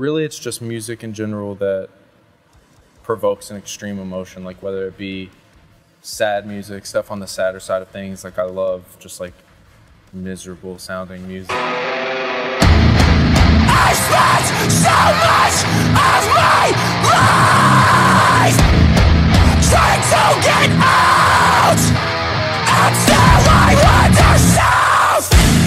Really, it's just music in general that provokes an extreme emotion, like whether it be sad music, stuff on the sadder side of things. Like I love just like miserable sounding music.